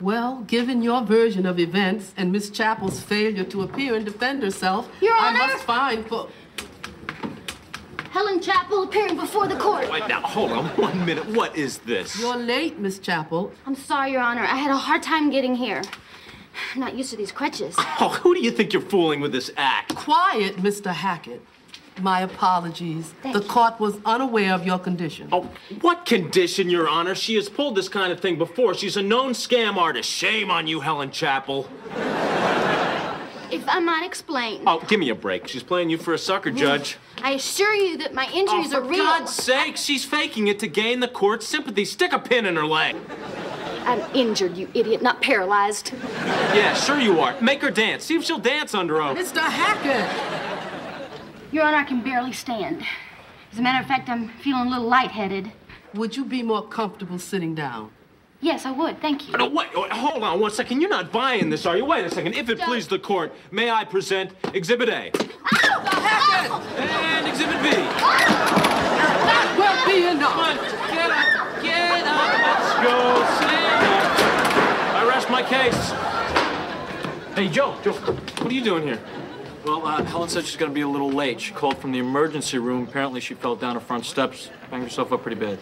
Well, given your version of events and Miss Chappel's failure to appear and defend herself, Your I must find for. Helen Chappel appearing before the court. Wait, now, hold on one minute. What is this? You're late, Miss Chappel. I'm sorry, Your Honor. I had a hard time getting here. I'm not used to these crutches. Oh, who do you think you're fooling with this act? Quiet, Mr. Hackett. My apologies. Thank the you. court was unaware of your condition. Oh, what condition, Your Honor? She has pulled this kind of thing before. She's a known scam artist. Shame on you, Helen Chappel. If I might explain, Oh, give me a break. She's playing you for a sucker, Judge. I assure you that my injuries oh, are real. for. God's sake, she's faking it to gain the court's sympathy. Stick a pin in her leg. I'm injured, you idiot, not paralyzed. Yeah, sure you are. Make her dance. See if she'll dance under oath. Mr. Hackett! Your Honor, I can barely stand. As a matter of fact, I'm feeling a little lightheaded. Would you be more comfortable sitting down? Yes, I would. Thank you. No, wait, wait, hold on one second. You're not buying this, are you? Wait a second. If it please the court, may I present Exhibit A and Exhibit B? That will be Come enough! on, get up, get up, let's go, stand up. I rest my case. Hey, Joe, Joe, what are you doing here? Well, uh, Helen said she's going to be a little late. She called from the emergency room. Apparently, she fell down the front steps, banged herself up pretty bad.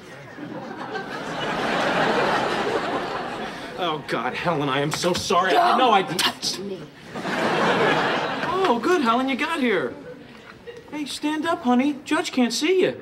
Oh, God, Helen, I am so sorry. I had no idea. Touch me. Oh, good, Helen, you got here. Hey, stand up, honey. Judge can't see you.